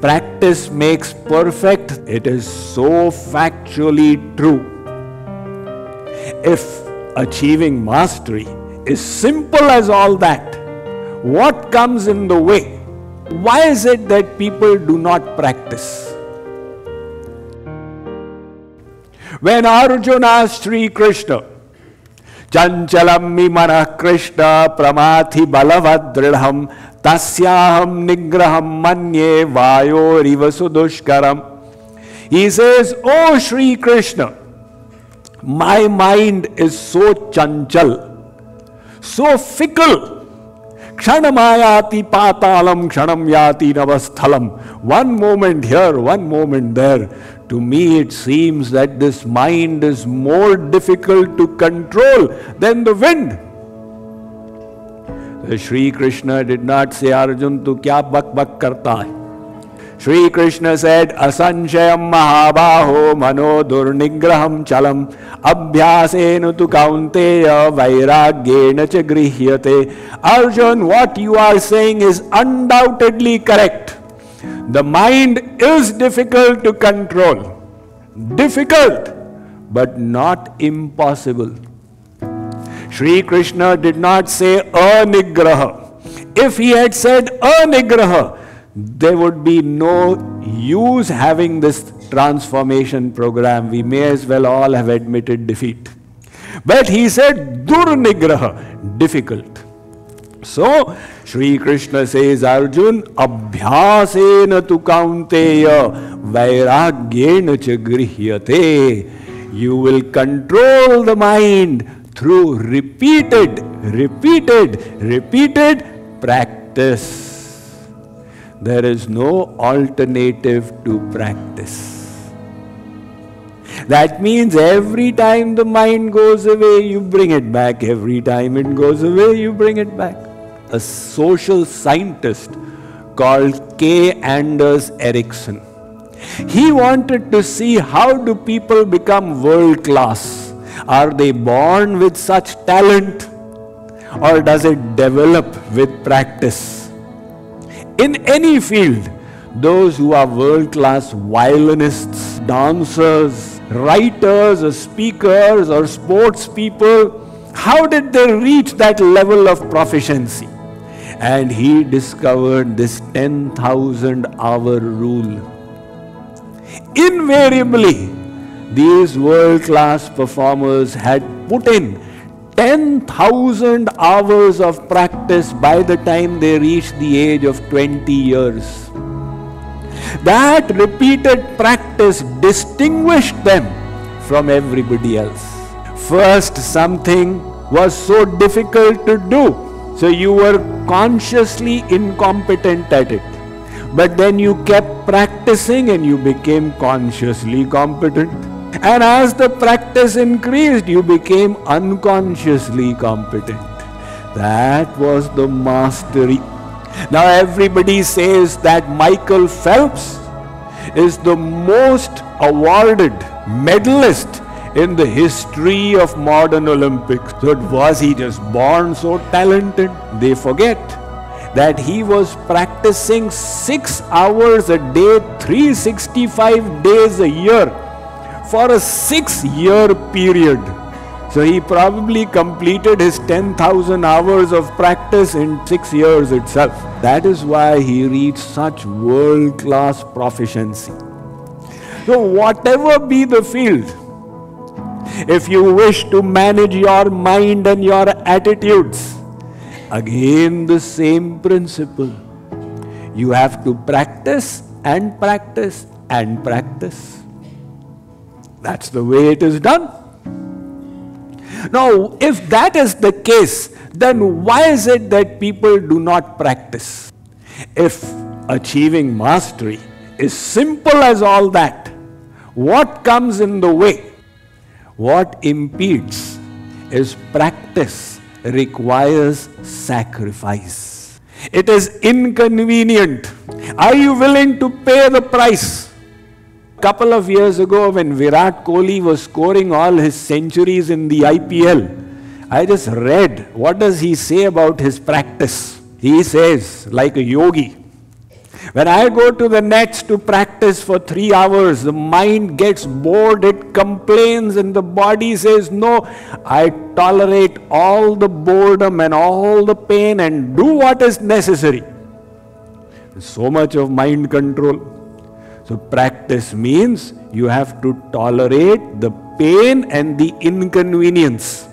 Practice makes perfect. It is so factually true. If achieving mastery is simple as all that, what comes in the way? Why is it that people do not practice? When Arjuna asked Sri Krishna, Chanchalam mana Krishna pramathi balavadridham निग्रहम मन्ये वायो रिवसु दुष्करम ओ Shri Krishna my mind is so Chanchal so fickle क्षण मायाति पातालम क्षण याति नवस्थलम। One moment here one moment there to me it seems that this mind is more difficult to control than the wind The Sri Krishna did not say, Arjun, tu kya bak bak karta hai? Sri Krishna said, Asanshayam Mahabaho Mano Durnigraham Chalam Abhyasena tu Kaunteya Vairagyena cha grihyate. Arjun, what you are saying is undoubtedly correct. The mind is difficult to control. Difficult, but not impossible. Sri Krishna did not say anigraha. If he had said anigraha, there would be no use having this transformation program. We may as well all have admitted defeat. But he said durnigraha, difficult. So, Sri Krishna says, Arjun, abhyasena tu kaunteya vairagyena cha grihyate. You will control the mind through repeated, repeated, repeated practice. There is no alternative to practice. That means every time the mind goes away, you bring it back. Every time it goes away, you bring it back. A social scientist called K. Anders Ericsson. He wanted to see how do people become world class. Are they born with such talent or does it develop with practice? in any field, those who are world class violinists, dancers, writers, or speakers, or sports people, how did they reach that level of proficiency? And he discovered this 10,000 hour rule. Invariably, these world class performers had put in 10,000 hours of practice by the time they reached the age of 20 years. That repeated practice distinguished them from everybody else. First, something was so difficult to do, so you were consciously incompetent at it. But then you kept practicing and you became consciously competent. And as the practice increased, you became unconsciously competent. That was the mastery. Now everybody says that Michael Phelps is the most awarded medalist in the history of modern Olympics. So was he just born so talented? They forget that he was practicing six hours a day, 365 days a year for a six year period. So he probably completed his 10,000 hours of practice in six years itself. That is why he reached such world class proficiency. So, whatever be the field, if you wish to manage your mind and your attitudes, again the same principle. You have to practice and practice and practice. That's the way it is done. Now, if that is the case, then why is it that people do not practice? If achieving mastery is simple as all that, what comes in the way? What impedes is practice requires sacrifice. It is inconvenient. Are you willing to pay the price? Couple of years ago when Virat Kohli was scoring all his centuries in the IPL, I just read what does he say about his practice. He says, like a yogi, When I go to the nets to practice for three hours, the mind gets bored, it complains, and the body says, No, I tolerate all the boredom and all the pain and do what is necessary. So much of mind control. So, practice means you have to tolerate the pain and the inconvenience.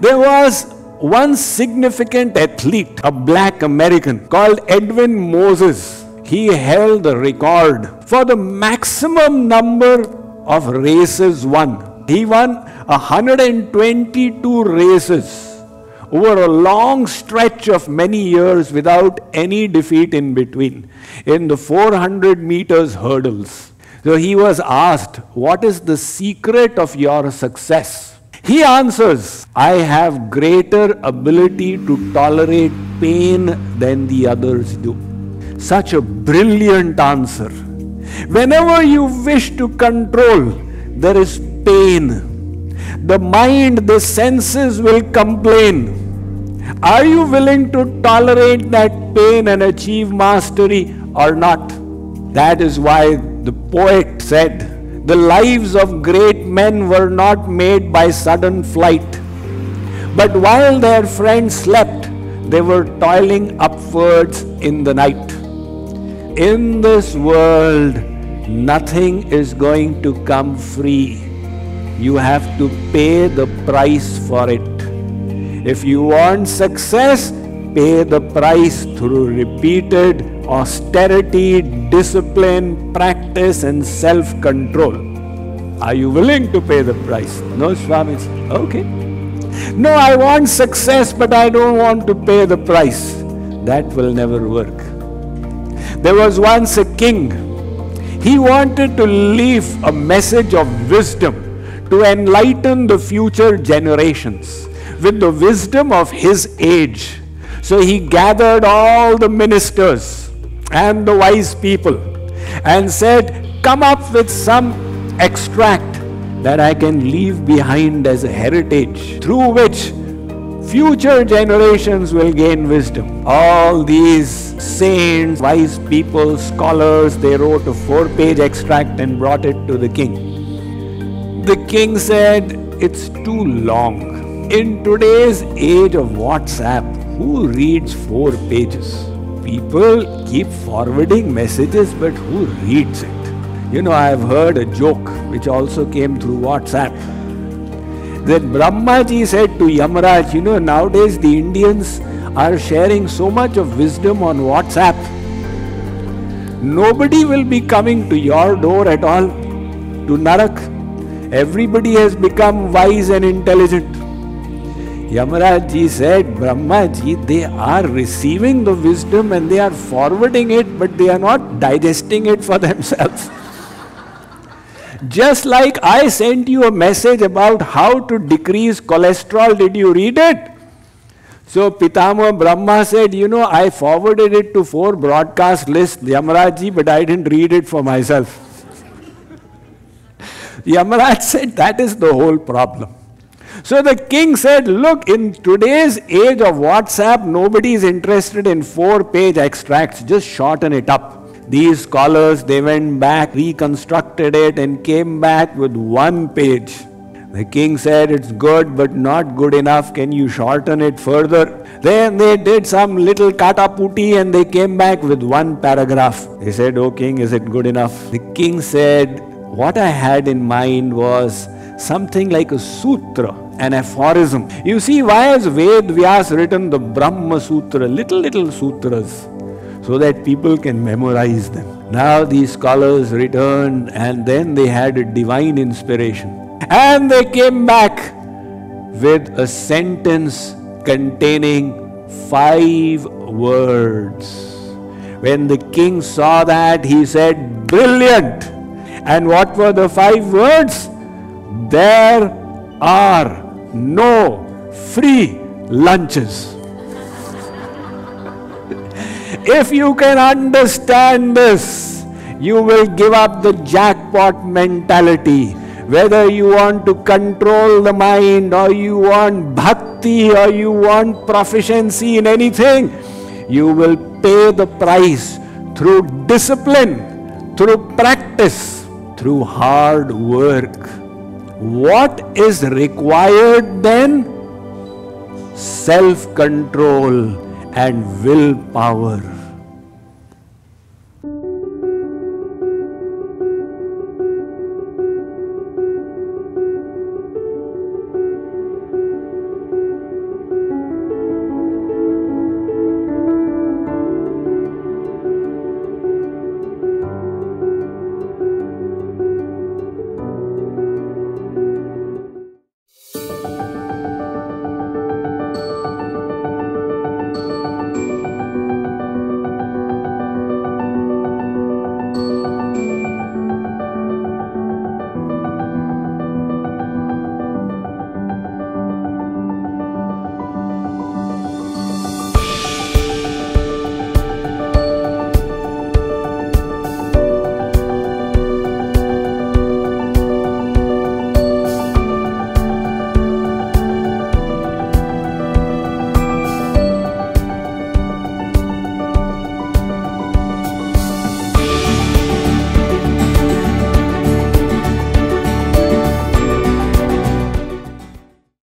There was one significant athlete, a black American called Edwin Moses. He held the record for the maximum number of races won. He won 122 races over a long stretch of many years without any defeat in between in the 400 meters hurdles. So he was asked, What is the secret of your success? He answers, I have greater ability to tolerate pain than the others do. Such a brilliant answer. Whenever you wish to control, there is pain. The mind, the senses will complain. Are you willing to tolerate that pain and achieve mastery or not? That is why the poet said, The lives of great men were not made by sudden flight, but while their friends slept, they were toiling upwards in the night. In this world, nothing is going to come free. You have to pay the price for it. If you want success, pay the price through repeated austerity, discipline, practice, and self control. Are you willing to pay the price? No, Swami. Okay. No, I want success, but I don't want to pay the price. That will never work. There was once a king. He wanted to leave a message of wisdom to enlighten the future generations with the wisdom of his age. So he gathered all the ministers and the wise people and said, Come up with some extract that I can leave behind as a heritage through which future generations will gain wisdom. All these saints, wise people, scholars, they wrote a four page extract and brought it to the king. The king said, It's too long. In today's age of WhatsApp, who reads four pages? People keep forwarding messages, but who reads it? You know, I've heard a joke which also came through WhatsApp. That Brahmaji said to Yamaraj, you know, nowadays the Indians are sharing so much of wisdom on WhatsApp. Nobody will be coming to your door at all to Narak. Everybody has become wise and intelligent. Yamaraj ji said, Brahma ji, they are receiving the wisdom and they are forwarding it, but they are not digesting it for themselves. Just like I sent you a message about how to decrease cholesterol, did you read it? So Pitama Brahma said, You know, I forwarded it to four broadcast lists, Yamaraj ji, but I didn't read it for myself. Yamaraj said, That is the whole problem. So the king said, Look, in today's age of WhatsApp, nobody is interested in four page extracts, just shorten it up. These scholars, they went back, reconstructed it, and came back with one page. The king said, It's good, but not good enough. Can you shorten it further? Then they did some little kataputi and they came back with one paragraph. They said, Oh, king, is it good enough? The king said, What I had in mind was something like a sutra an aphorism. You see, why has Ved Vyas written the Brahma Sutra, little, little sutras, so that people can memorize them. Now these scholars returned and then they had a divine inspiration. And they came back with a sentence containing five words. When the king saw that, he said, Brilliant! And what were the five words? There are no free lunches. if you can understand this, you will give up the jackpot mentality. Whether you want to control the mind or you want bhakti or you want proficiency in anything, you will pay the price through discipline, through practice, through hard work. What is required then? Self control and willpower.